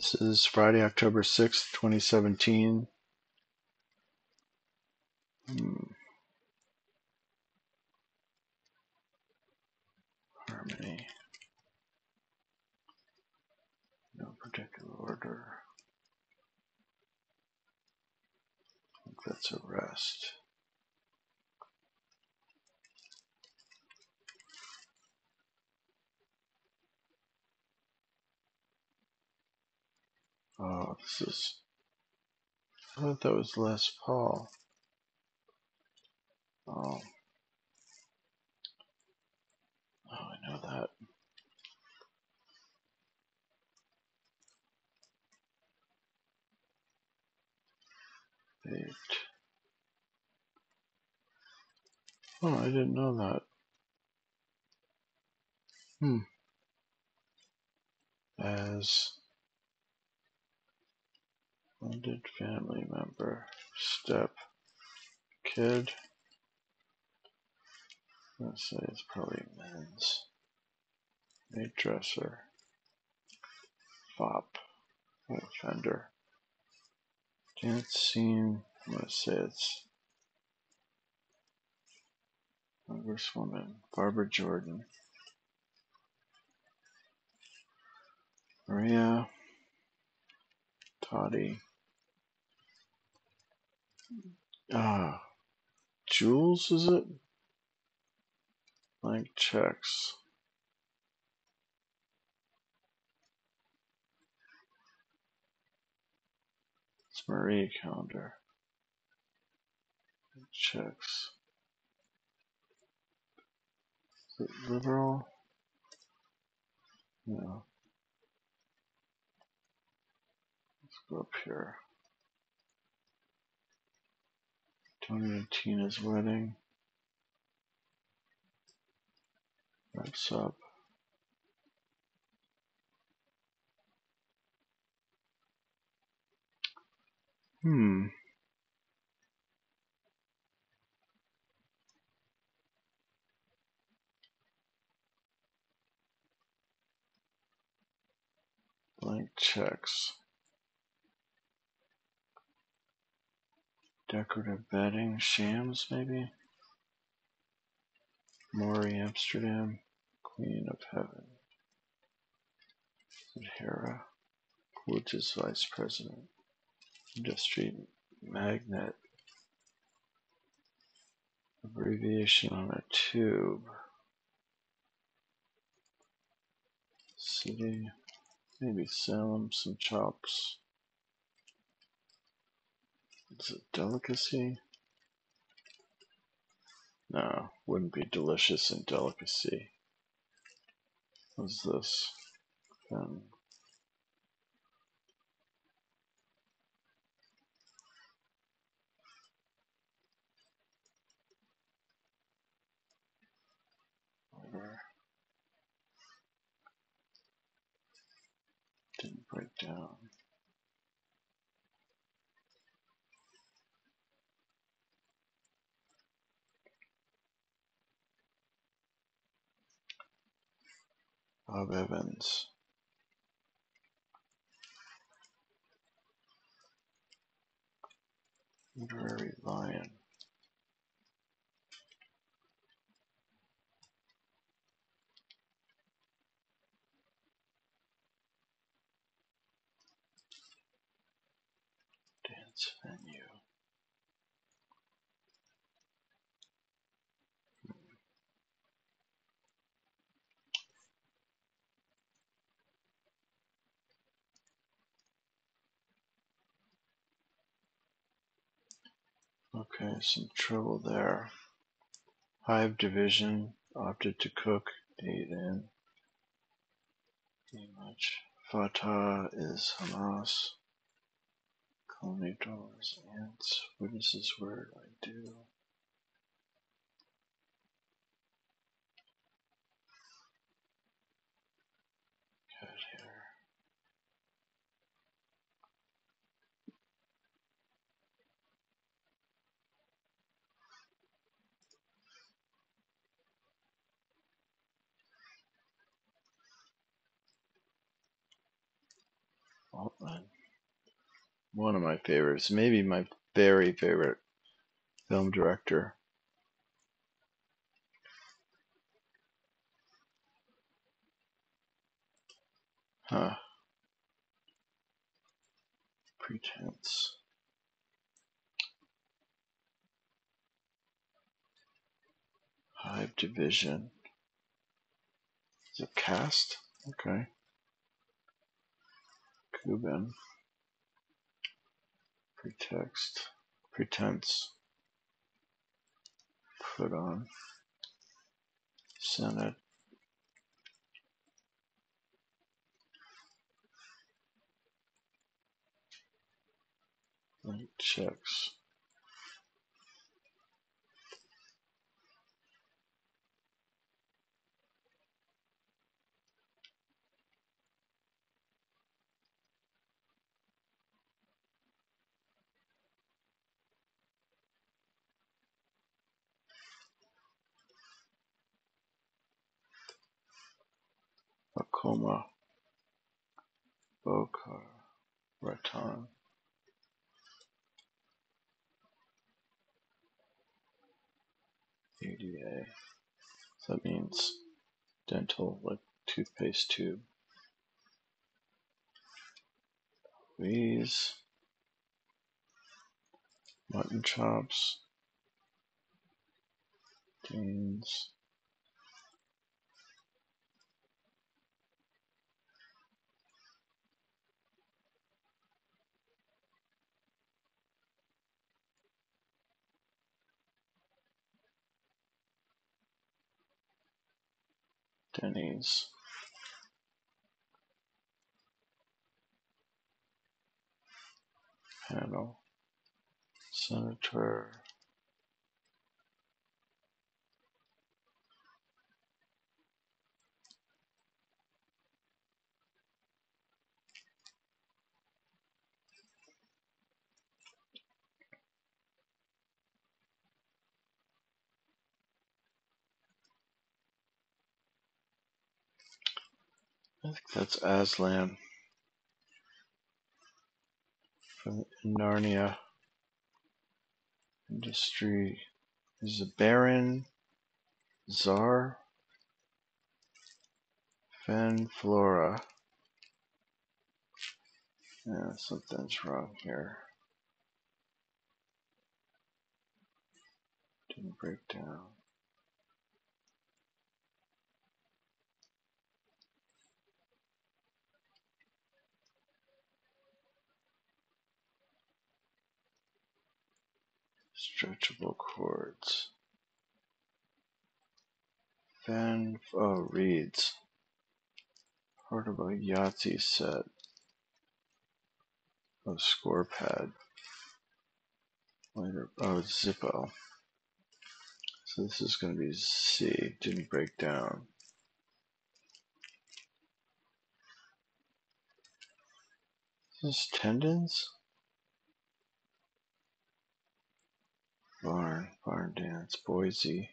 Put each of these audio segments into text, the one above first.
This is Friday, October 6th, 2017. Hmm. Harmony. No particular order. I think that's a rest. Oh, this is. I thought that was Les Paul. Oh. Oh, I know that. Eight. Oh, I didn't know that. Hmm. As blended family member. Step. Kid. Let's say it's probably men's. Maid dresser. Fop. Offender. Dance scene. Gonna say it's Congresswoman Barbara Jordan. Maria. Toddy. Ah. Jules, is it? Blank checks. It's Marie Callender. Checks. Is it liberal? No. Let's go up here. And Tina's wedding. Wraps up. Hmm. Blank checks. Decorative bedding, shams maybe? Morey Amsterdam, Queen of Heaven. Hera, Woods is Vice President. Industry magnet. Abbreviation on a tube. City, maybe Salem, some chops. Is it delicacy? No, wouldn't be delicious in delicacy. What's this? Then. Didn't break down. Bob Evans. Literary Lion. Dance venue. Okay, some trouble there. Hive division opted to cook, ate in. Pretty much. Fatah is Hamas. Colony dollars, ants. Witnesses word, I do. One of my favorites, maybe my very favorite film director. Huh. Pretense. Hive division. Is it cast? Okay. Cuban. Pretext. Pretense. Put on. Senate. Checks. Acoma. Boca Raton. ADA. So that means dental, like toothpaste tube. These mutton chops, beans, Denny's. Panel. Senator. I think that's Aslan from Narnia Industry. Is a Baron Czar Fen Flora? Yeah, something's wrong here. Didn't break down. Stretchable cords. Fan oh of a Yahtzee set of score pad. Later oh Zippo. So this is gonna be C. Didn't break down. Is tendons? Barn, barn dance, Boise.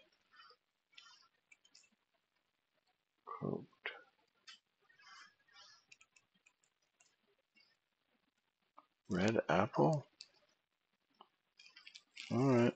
Coat. Red apple? Alright.